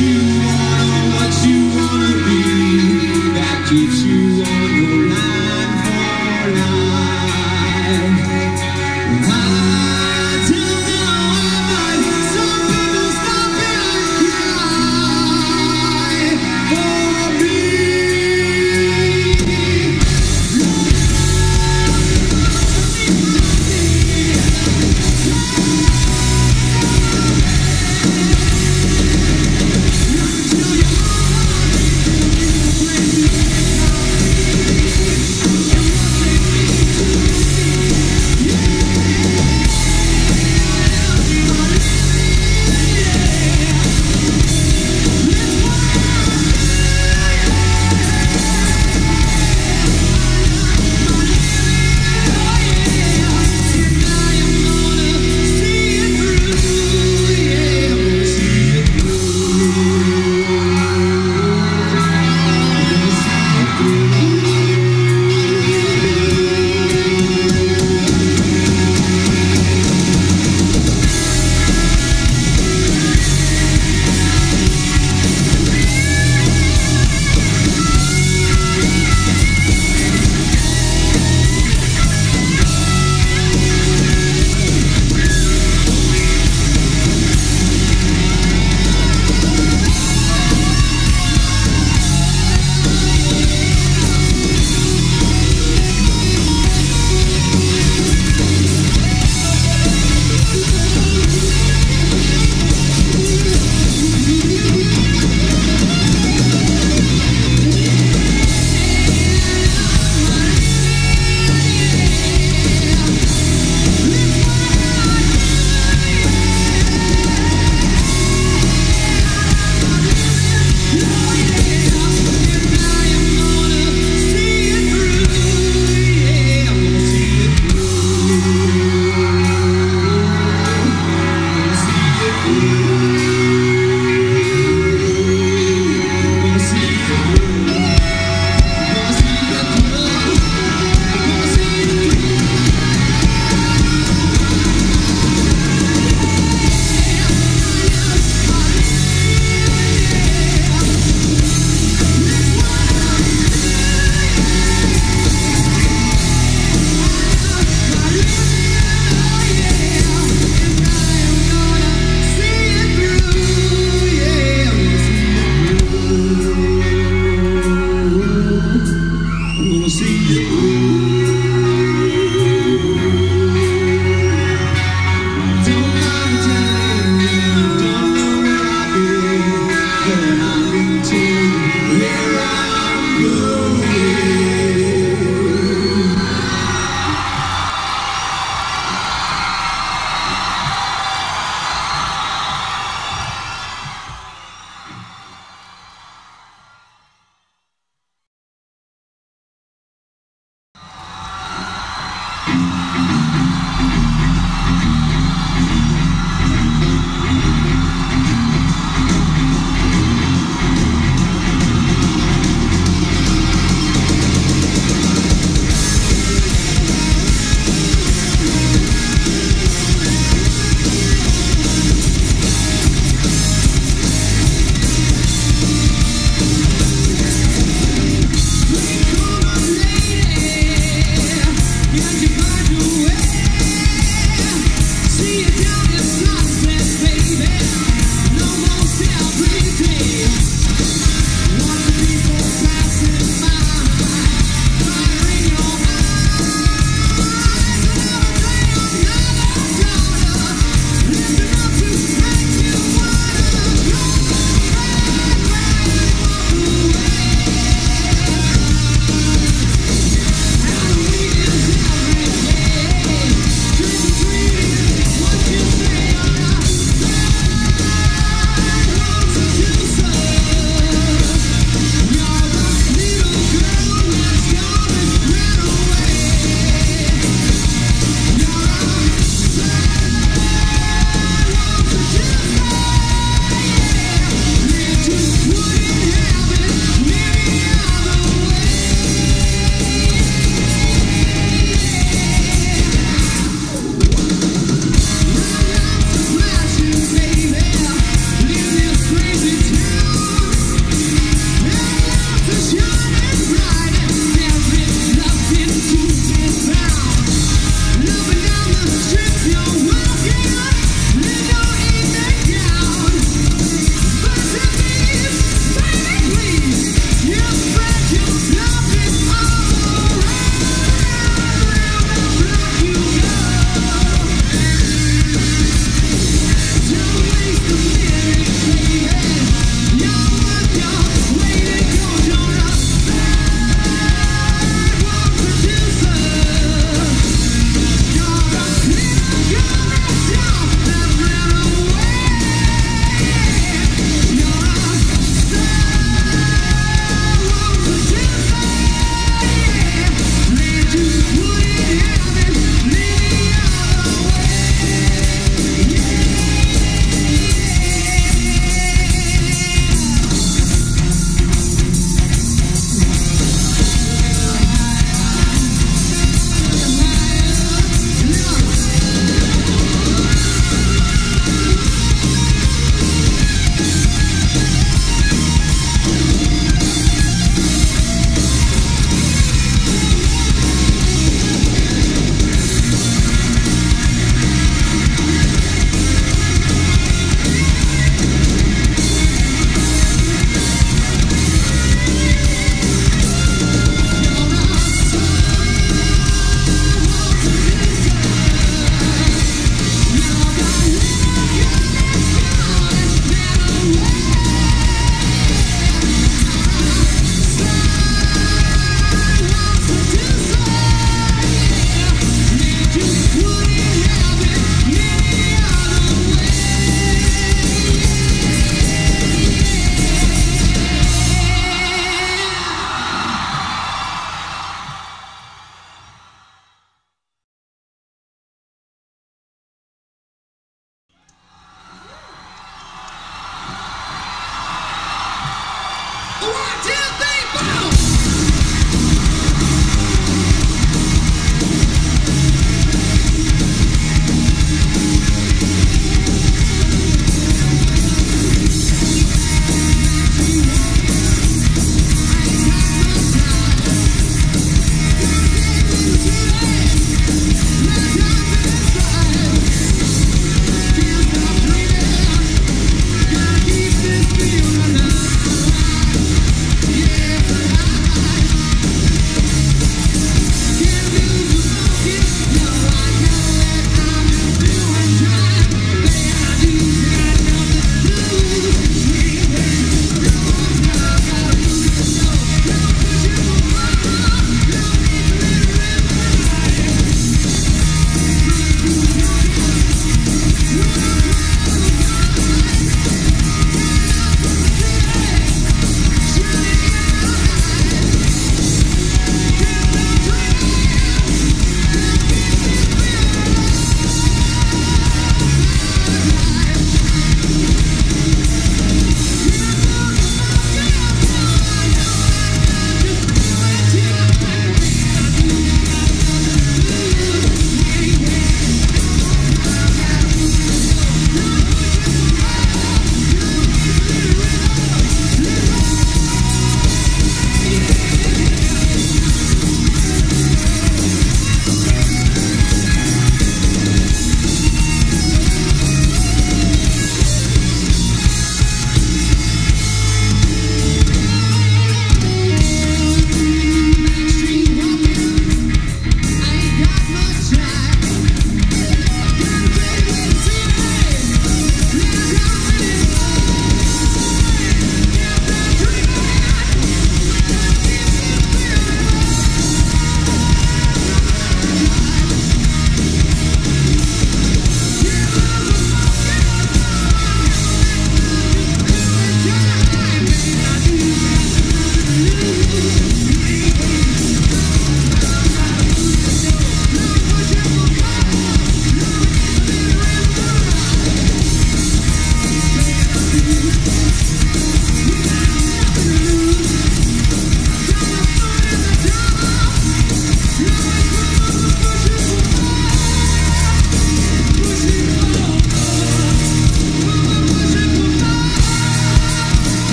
you.